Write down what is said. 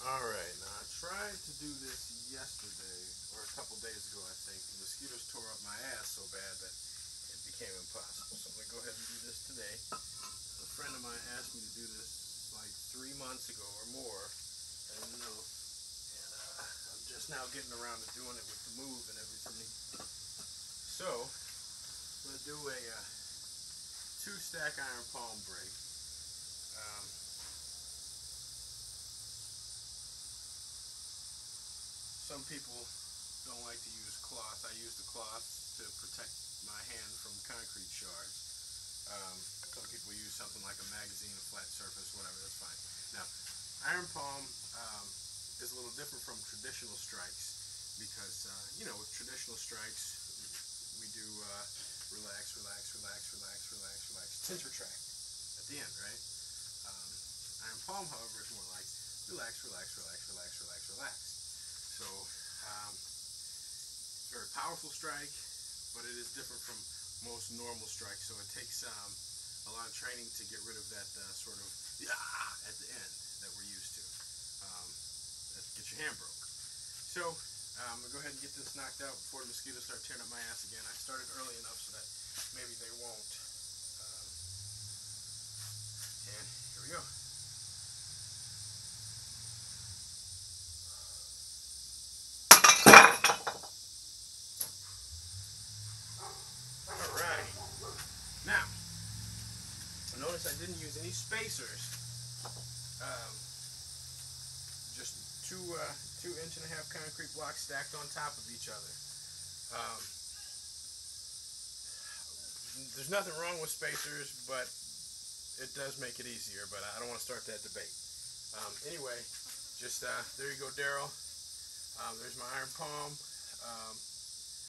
Alright, now I tried to do this yesterday, or a couple days ago I think. The mosquitoes tore up my ass so bad that it became impossible. So I'm going to go ahead and do this today. A friend of mine asked me to do this like three months ago or more. I didn't know. And uh, I'm just now getting around to doing it with the move and everything. So, I'm going to do a uh, two stack iron palm break. Um, some people don't like to use cloth. I use the cloth to protect my hand from concrete shards. Um, some people use something like a magazine, a flat surface, whatever, that's fine. Now, iron palm um, is a little different from traditional strikes because, uh, you know, with traditional strikes, we do uh, relax, relax, relax, relax, relax, relax, tense retract at the end, right? Um, iron palm, however, is more like relax, relax, relax, relax, relax, relax. So, um, very powerful strike, but it is different from most normal strikes. So it takes um, a lot of training to get rid of that uh, sort of yeah at the end that we're used to. Um, that gets your hand broke. So um, I'm gonna go ahead and get this knocked out before the mosquitoes start tearing up my ass again. I started early enough so that maybe they won't. Um, and here we go. Alright. Now, notice I didn't use any spacers. Um, just two uh, two inch and a half concrete blocks stacked on top of each other. Um, there's nothing wrong with spacers, but it does make it easier. But I don't want to start that debate. Um, anyway, just uh, there you go, Daryl. Um, there's my iron palm. Um,